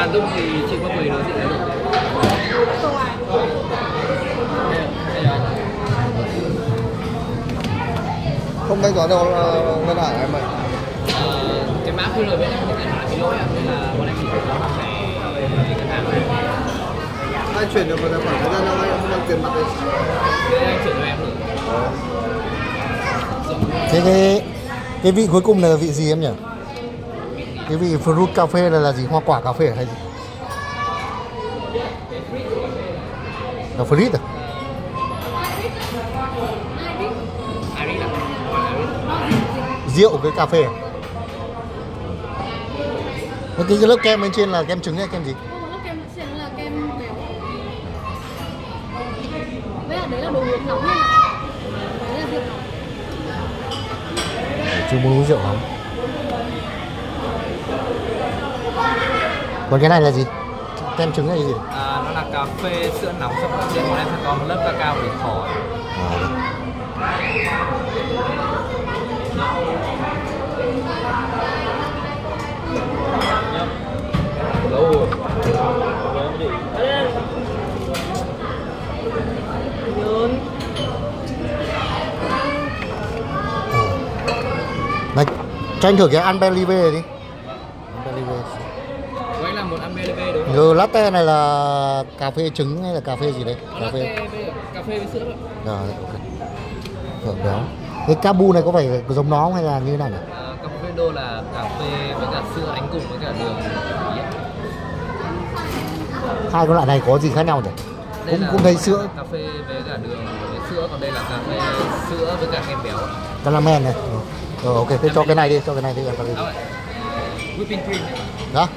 bán tung thì chị có sẽ lấy được đây là Không thanh toán đâu ờ, ngân hàng em ạ. Ờ, cái mã QR bên em hiện tại bị lỗi ạ nên là bọn em chỉ có cái về ngân hàng Ai chuyển được vào tài khoản cá nhân đâu anh không mang tiền mặt đấy. Anh chuyển cho em được Thế cái cái vị cuối cùng này là vị gì em nhỉ? Cái vị fruit cà phê này là gì? Hoa quả cà phê hay gì? Là fruit à? Rượu với cà phê à? Cái, cái lớp kem bên trên là kem trứng hay kem gì? Lớp kem trên là kem béo Với là đấy là đồ uống nóng nha Đấy là rượu nóng Chưa muốn uống rượu lắm Còn cái này là gì? Kem trứng hay gì? à, nó là cà phê sữa nóng xong rồi trên em sẽ có một lớp cacao để khỏ À, lâu rồi Này, cho anh thử cái Unbelieve đi là một ambeleve đúng không? Rồi latte này là cà phê trứng hay là cà phê gì đấy? Cà phê cà phê cà phê với sữa thôi Rồi, ok. Rồi, béo. Cái cabu này có phải giống nó không hay là như thế nào nhỉ? à, cà phê đô là cà phê với cả sữa đánh cùng với cả đường. Hai cái loại này có gì khác nhau nhỉ? Đây Cũng cũng thấy sữa cà phê với cả đường với sữa còn đây là cà phê sữa với cả kem béo caramel này. Rồi, Rồi, ok, thế cho cái này đi, cho cái này đi. Unbelieve. Đó ạ. whipping cream. Đó,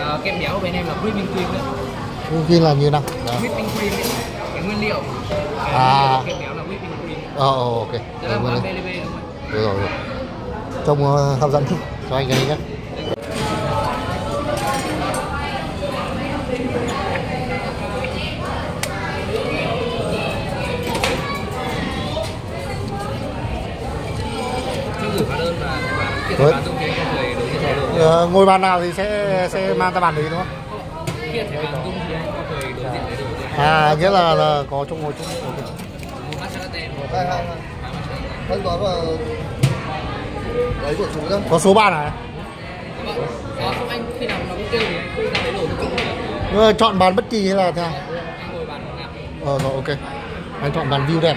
à, kem béo bên em là whipping cream đấy thông tin là như nào? Đó. whipping cream ấy. cái nguyên liệu cái À. kem béo là whipping cream Ờ, ờ, ok. đó là rồi, ambeleve đúng không ạ? rồi, rồi. Trông ờ, hấp dẫn. Cho anh này nhé. Chứ gửi hóa đơn hiện Đấy. tại bán Ờ, tung ngồi bàn nào thì sẽ sẽ mang ra bàn đấy đúng không? À, nghĩa là, là có chỗ ngồi chỗ. Ok. một Có số bàn này. Ờ, chọn bàn bất kỳ hay là thế nào? Ờ rồi ok. Anh chọn bàn view đẹp.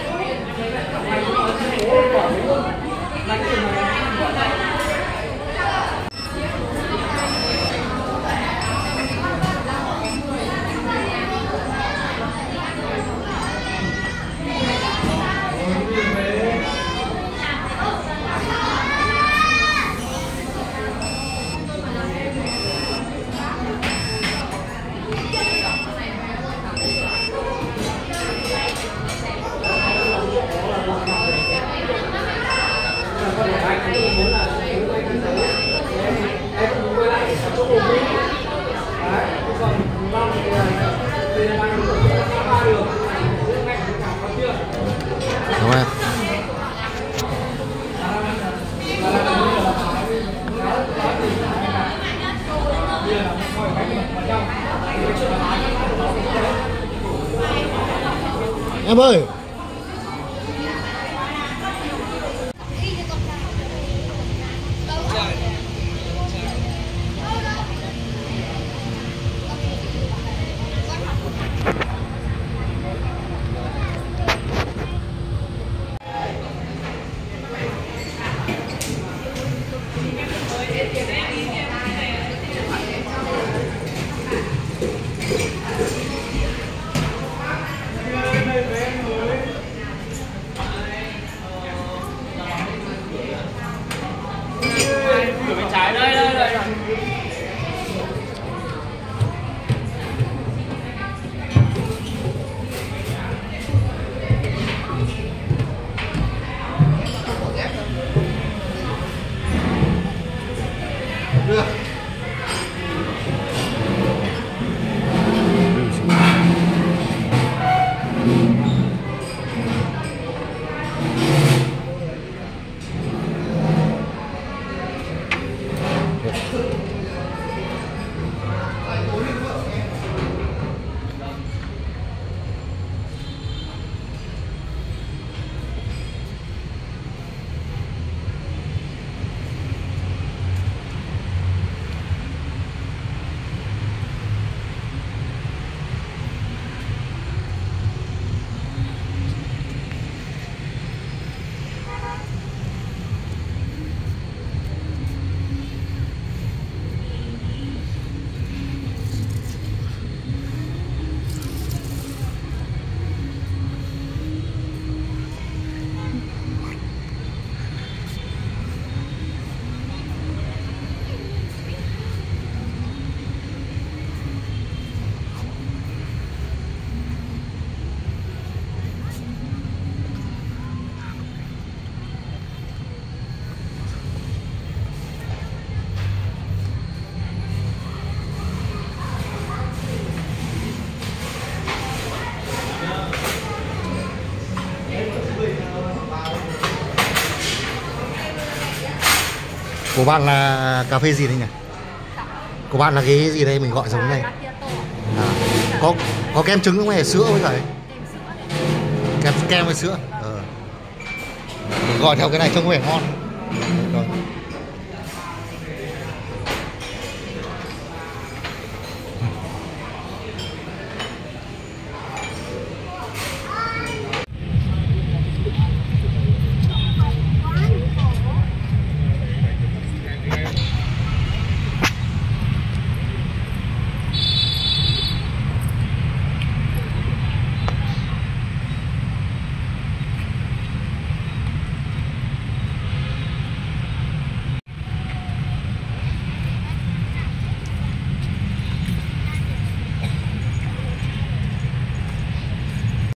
đúng không em ơi. Thank you. của bạn là cà phê gì đây nhỉ? Của bạn là cái gì đây mình gọi giống này? À, có có kem trứng không hay sữa với cả kem kem với sữa. Ờ. gọi theo cái này trông có vẻ ngon. Rồi.